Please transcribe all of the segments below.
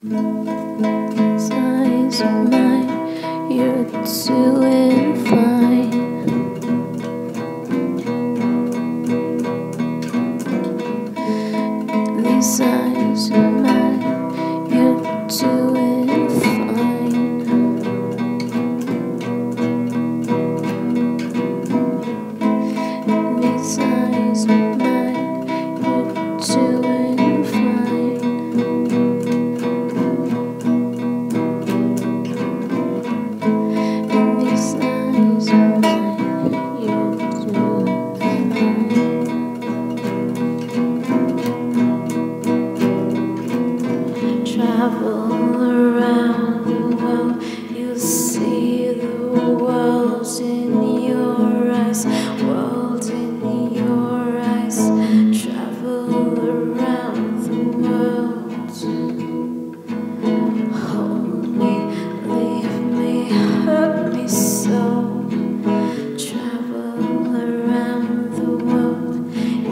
Size of mine, you're too.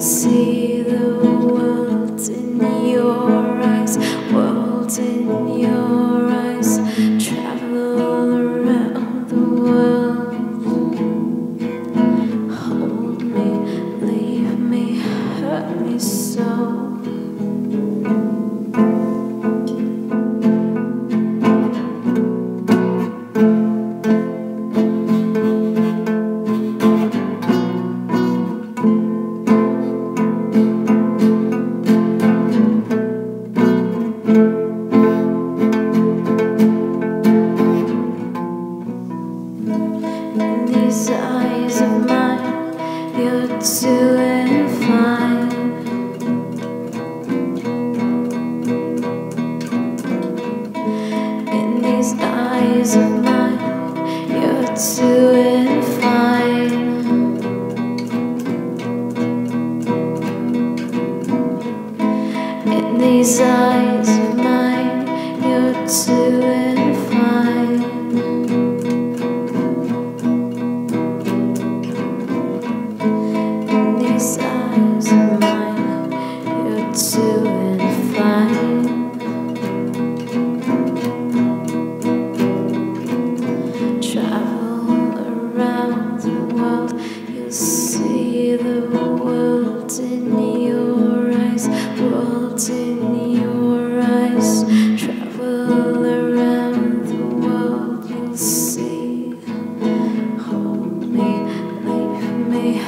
see. In These eyes of mine, you're doing fine. In these eyes of mine, you're doing these eyes of mine, you're too.